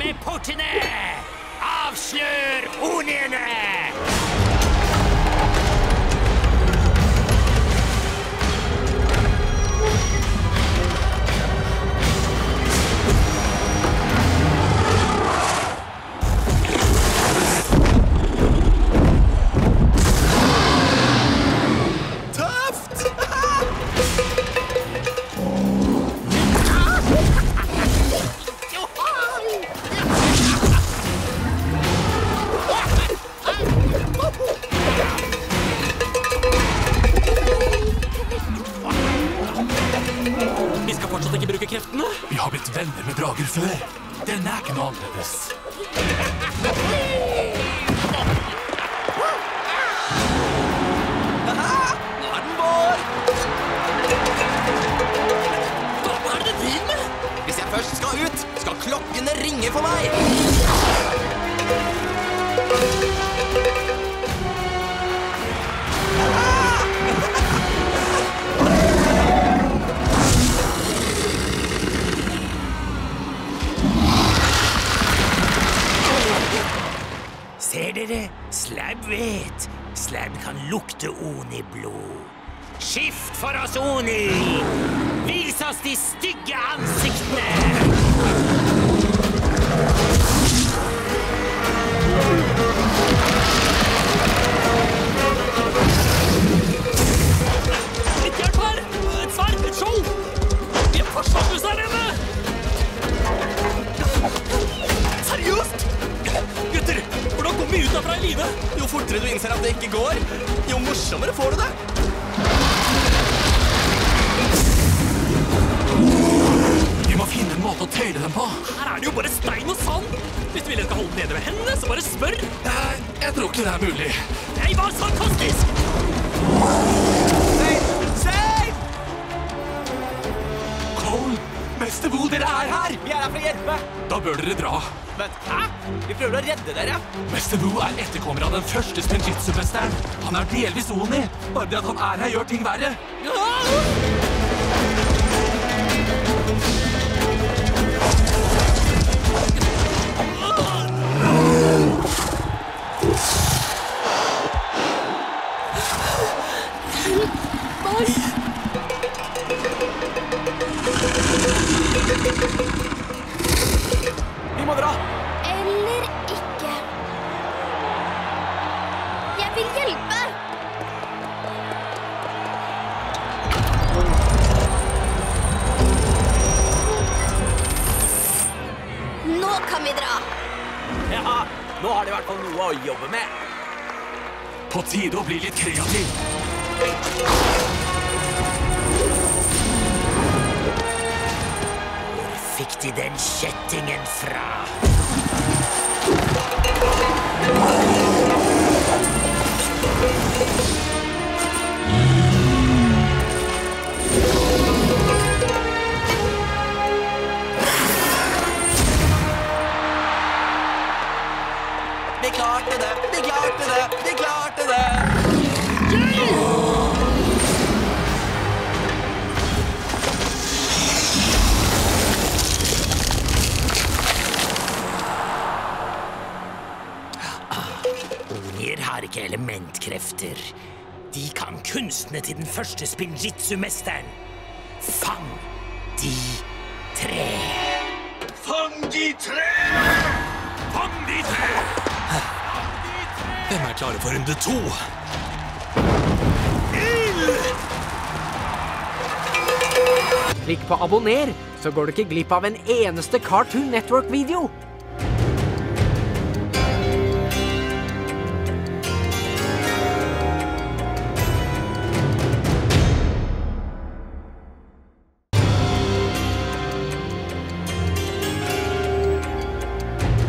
med portene! Er. Avslør oniene! Ikke. Vi har blitt venner med drager før. Denne er ikke noe annerledes. Nå er den vår! Hva er det du driver med? Hvis jeg først skal ut, skal klokkene ringe for meg. Ser dere? Slab vet. Slab kan lukte Oni-blod. Skift for oss, Oni! Vis oss de stygge ansiktene! Litt hjelp her! Et sverd, et skjold! Vi har forsvarsløse live? Jo fortere du innser at det ikke går, jo morsommere får du det. Vi må finne en måte å tøyle dem på. Her er det jo bare stein og sand! Hvis du vil jeg skal holde den nede ved hendene, så bare spør! Jeg, jeg tror ikke det er mulig. Jeg var sarkastisk! Cole, Mester Wu, dere er her! Vi er her for å hjelpe. Da bør dere dra. Vent, hæ? Vi prøver å redde dere. Mester Wu er etterkommer av den første spinjitsu-mesteren. Han er delvis Oni. Bare det at han er her, gjør ting verre. Vi vil hjelpe! Nå kan vi dra! Ja, nå har de i hvert fall noe å jobbe med. På tide å bli litt kreativ. Hvor fikk de den kjettingen fra? Vi klarte det, vi klarte det, vi klarte det. Onier har ikke elementkrefter. De kan kunstene til den første spinjitsu-mesteren. Fang de tre. Fang de tre! Fang de tre! Hvem er klare for runde to? Klikk på abonner, så går du ikke glipp av en eneste Cartoon Network-video.